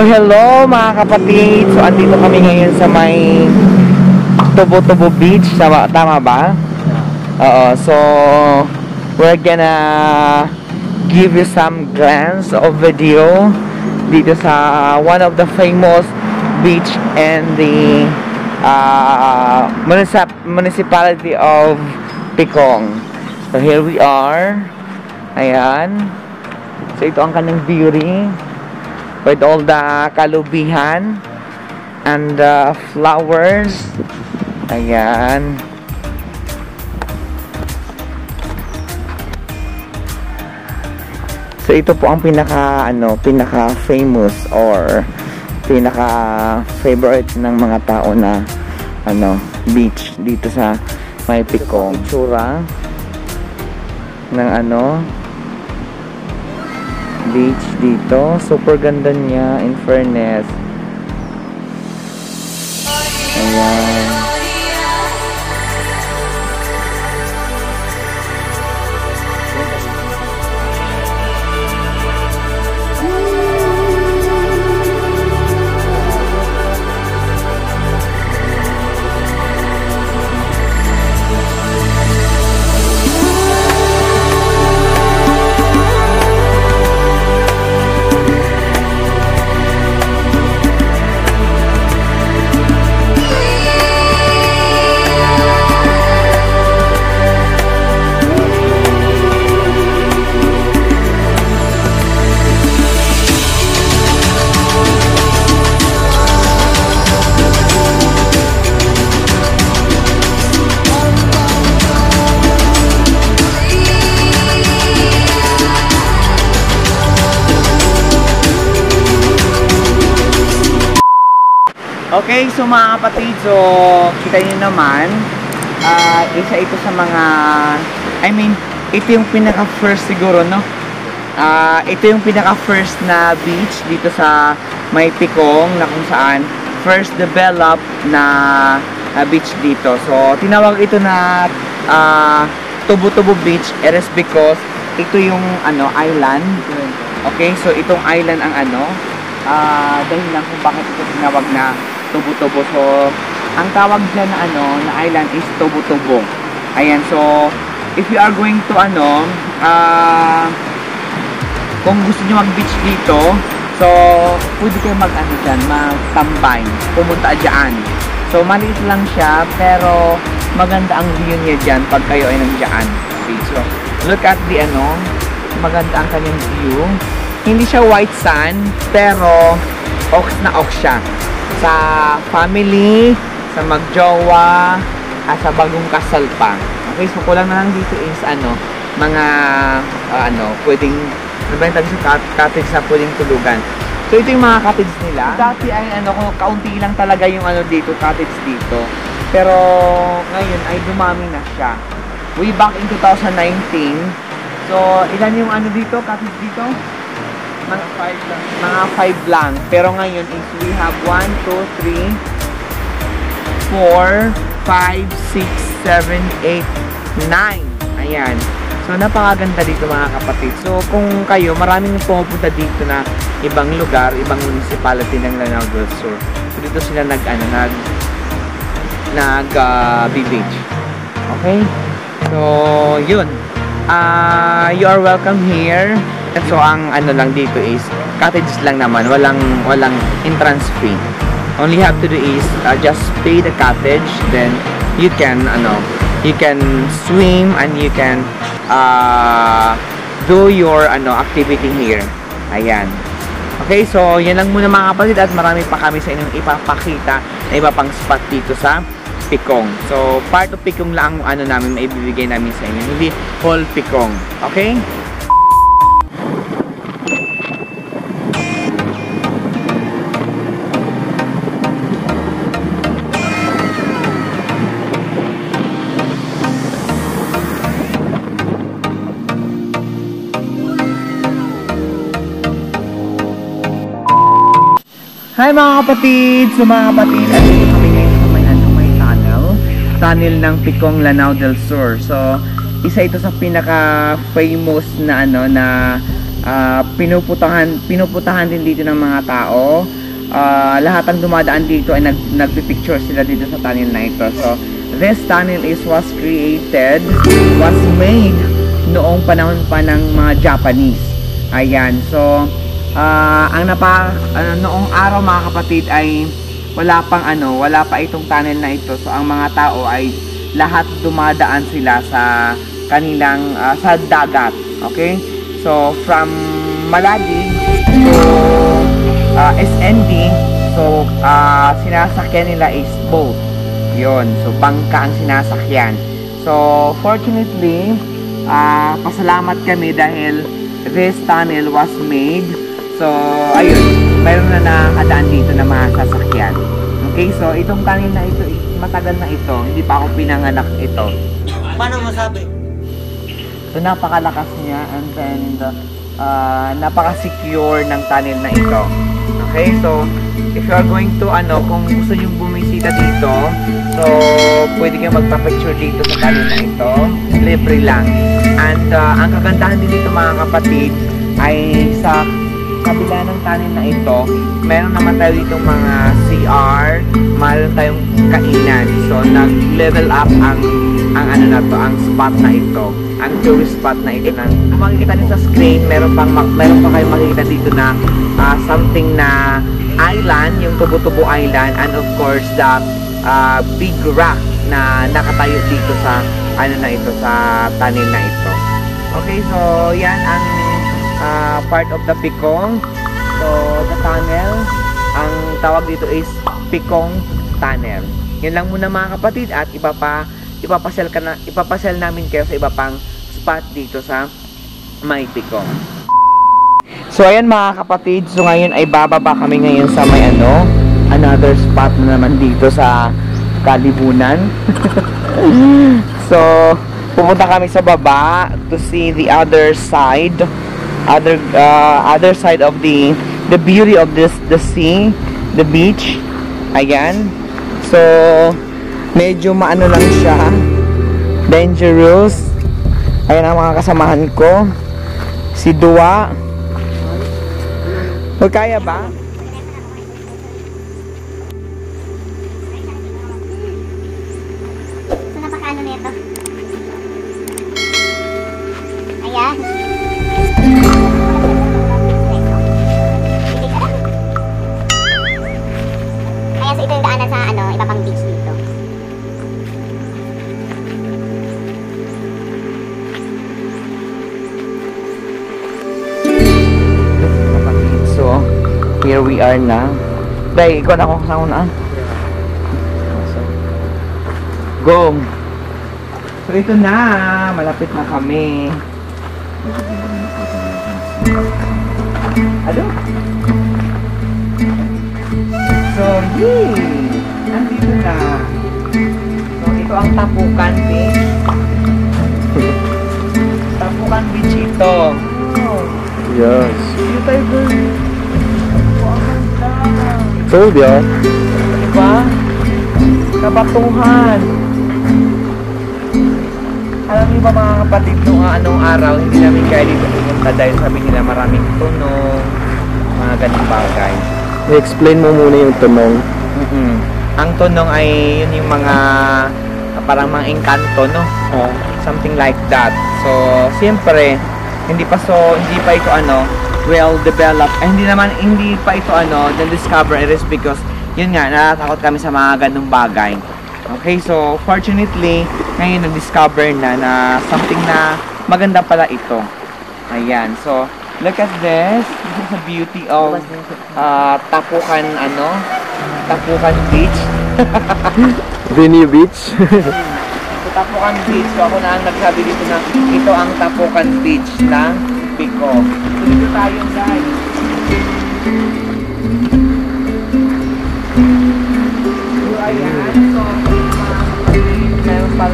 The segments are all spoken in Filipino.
So hello mga kapatid. So andito kami ngayon sa may Tubo-Tubo Beach. Tama, tama ba? Oo. So we're gonna give you some glance of video dito sa one of the famous beach in the uh, municip- municipality of Picong. So here we are. Ayan. So ito ang kanyang beauty with all the kalubihan and the flowers. Ayan. So ito po ang pinaka ano, pinaka famous or pinaka favorite ng mga tao na ano, beach dito sa may Picong. Tsura ng ano beach dito. Super ganda niya in fairness. Ayan. Okay, so mga kapatid, so kita nyo naman, ah, isa ito sa mga, I mean, ito yung pinaka first siguro, no? Ah, ito yung pinaka first na beach dito sa May Picong na kung saan first develop na ah, beach dito. So, tinawag ito na ah, Tubo-Tubo Beach. It is because ito yung ano island. Okay, so itong island ang ano, ah dahilan kung bakit ito tinawag na tubo-tubo. So, ang tawag dyan na ano, na island is tubo-tubo. Ayan, so, if you are going to ano, ah, kung gusto nyo mag-beach dito, so, pwede kayo mag-ano dyan, mag-tambay, pumunta dyan. So, maliit lang siya, pero maganda ang view niya dyan pag kayo ay nandiyan. Okay, so, look at the ano, maganda ang kanyang view. Hindi siya white sand, pero ox na ox siya. Sa family, sa magjowa, at sa bagong kasal pa. Okay, so kulang na lang dito is ano, mga ah, ano, pwedeng nabenta sa cat- cottage na pwedeng tulugan. So ito yung mga cottage nila. Dati ay ano, kaunti lang talaga yung ano dito, cottage dito. Pero ngayon ay dumami na siya. Way back in 2019, so ilan yung ano dito, cottage dito? Mga 5 lang. Mga 5 lang. Pero ngayon is we have 1, 2, 3, 4, 5, 6, 7, 8, 9. Ayan. So, napakaganda dito mga kapatid. So, kung kayo, maraming pumupunta dito na ibang lugar, ibang municipality ng Lanao del Sur. So, dito sila nag, ano, nag, nag, uh. Okay? So, yun. Ah, you are welcome here. So, ang ano lang dito is, cottages lang naman. Walang, walang entrance fee. You have to do is, uh, just pay the cottage, then you can, ano, you can swim and you can uh, do your ano activity here. Ayan. Okay, so yan lang muna mga kapatid at marami pa kami sa inyong ipapakita na iba pang spot dito sa Picong. So, part of Picong lang ang ano namin maibibigay namin sa inyo. Hindi whole Picong. Okay? Hi mga kapatid! So mga kapatid, andito kami ngayon sa may, ano, may tunnel. Tunnel ng Picong Lanao del Sur. So, isa ito sa pinaka famous na ano na Ah, pinuputahan, pinuputahan din dito ng mga tao. Ah, lahat ng dumadaan dito ay nag, nagpipicture sila dito sa tunnel na ito. So, this tunnel is was created, was made noong panahon pa ng mga Japanese. Ayan, so, ah, ang napa, ano, noong araw mga kapatid ay wala pang ano, wala pa itong tunnel na ito. So, ang mga tao ay lahat dumadaan sila sa kanilang, ah, sa dagat. Okay? So, from Maladi to uh, SND, so, ah, sinasakyan nila is boat. Yon So, bangka ang sinasakyan. So, fortunately, ah, pasalamat kami dahil this tunnel was made. So, ayun, mayroon na nakakadaan dito na mga sasakyan. Okay, so itong tunnel na ito, matagal na ito. Hindi pa ako pinanganak ito. Paano masabi? So napakalakas niya and then uh, napaka-secure ng tunnel na ito. Okay, so if you are going to ano, kung gusto niyo bumisita dito, so pwede kayong magpa-picture dito sa tunnel na ito. Libre lang. And uh, ang kagandahan din dito mga kapatid ay sa kabila ng tunnel na ito, meron naman tayo dito mga CR, meron tayong kainan. So nag-level up ang ang ano na to, ang spot na ito, ang tourist spot na ito na makikita niyo sa screen, meron pang meron pa kayong makikita dito na ah, something na island, yung Tubo-Tubo Island and of course the ah, big rock na nakatayo dito sa ano na ito sa tunnel na ito. Okay, so yan ang ah, part of the Pikong. So the tunnel, ang tawag dito is Pikong Tunnel. Yan lang muna mga kapatid at iba pa ipapasel ka na ipapasel namin kayo sa iba pang spot dito sa May Pikong. So ayan mga kapatid, so ngayon ay bababa kami ngayon sa may ano, another spot na naman dito sa Kalibunan. so pumunta kami sa baba to see the other side, other uh, other side of the the beauty of this the sea, the beach. Ayan. So medyo maano lang siya dangerous ayan ang mga kasamahan ko si Dua Magkaya ba? Here we are na Day, ikaw na ako kasama na Go! So ito na, malapit na kami Ano? So, yay! Nandito na So ito ang Tapukan Beach Tapukan Beach ito Yes. Dito tayo girl Told ya. Diba? Kabatuhan. Alam niyo ba mga kapatid, nung anong araw, hindi namin kaya dito pumunta dahil sabi nila maraming tunog, mga ganung bagay. I-explain mo muna yung tunong. mm Ang tunong ay yun yung mga parang mga engkanto, no? Ah, Something like that. So, siyempre, hindi pa so, hindi pa ito ano, well developed. Ay, hindi naman, hindi pa ito ano, na-discover. It is because, yun nga, natatakot kami sa mga ganung bagay. Okay, so, fortunately, ngayon na-discover na na something na maganda pala ito. Ayan, so, look at this. This is the beauty of uh, Tapukan, ano, Tapukan Beach. Vinny Beach. So, Tapukan Beach. So, ako na ang nagsabi dito na ito ang Tapukan Beach ng Pico. So, dito tayo, guys. So, ayan. So, meron pa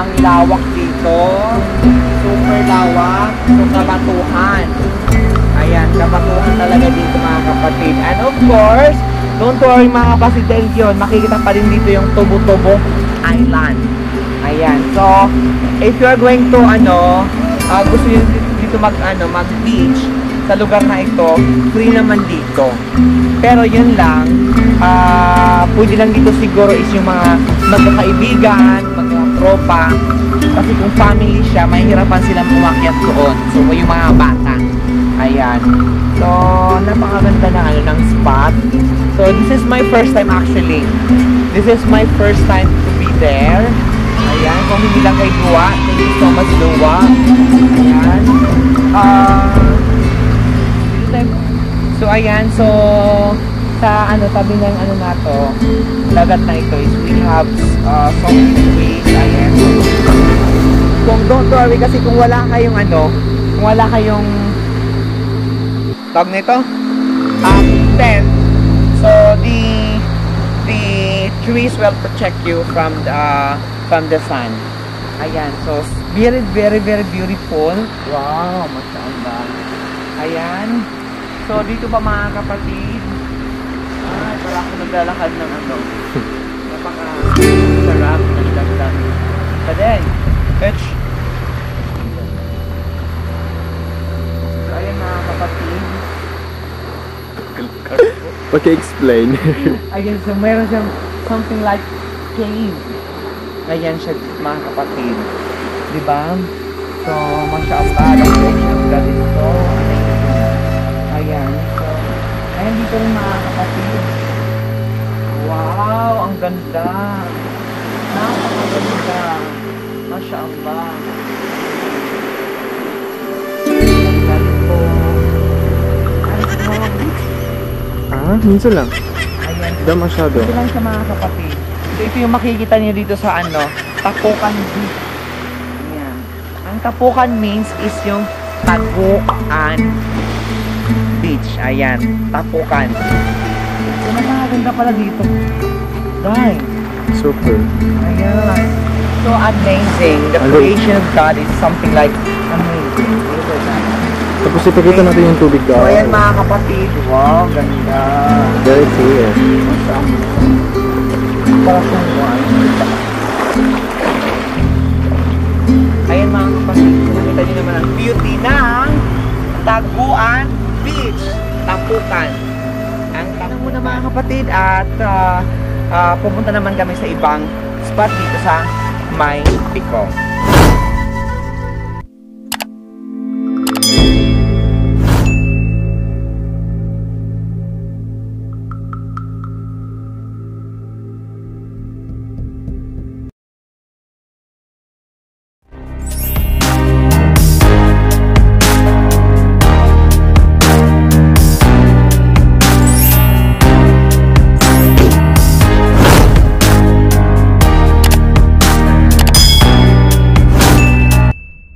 ang lawak dito. Super lawak. So, kabatuhan. Ayan, kabatuhan talaga dito mga kapatid. And of course, don't worry mga kapatid yun, makikita pa rin dito yung Tubo-Tubo Island. Ayan. So, if you are going to ano, ah, gusto niyo dito, mag ano, mag beach, sa lugar na ito, free naman dito. Pero yun lang, ah pwede lang dito siguro is yung mga magkakaibigan, mga tropa. Kasi kung family siya, mahihirapan silang umakyat doon. So, yung mga bata. Ayan. So, napakaganda na ano ng spot. So, this is my first time actually. This is my first time to be there. Ayan, kung hindi lang kay Dua, thank you so much Dua. Ayan. Ah, so ayan, so sa ano tabi ng ano na to, dagat na ito is we have uh, so many trees. Ayan. Kung don't worry kasi kung wala kayong ano, kung wala kayong tawag nito, um, tent, so the the trees will protect you from the from the sun. Ayan, so very very very beautiful. Wow, mashallah. Ayan. So dito pa mga kapatid. Ay, para ako naglalakad ng ano. Napaka sarap ng ganda. So then, Fetch. So ayan mga kapatid. Paki-explain. Ayan, so meron siyang something like cave. Ayan siya mga kapatid. Di ba? So, mashallah, is so amazing. Ayan, so, ayan dito rin mga kapatid. Wow, ang ganda. Napakaganda. Mashallah. Ah, minsan lang. Ayan, Hindi masyado. ito lang sa mga kapatid. So, ito yung makikita niyo dito sa ano, Tapukan Beach. Ayan. Ang Tapukan means is yung Taguan Beach. Ayan, Tapukan. So, napakaganda pala dito. Dahil, Super. ayan. So amazing. The creation of God is something like amazing. Tapos ipakita natin yung tubig So, daw. ayan mga kapatid. Wow, ganda. Very clear. Para beauty ng Taguan Beach, Tapukan. Ang tanong muna mga kapatid at ah, ah, pupunta naman kami sa ibang spot dito sa May Pico.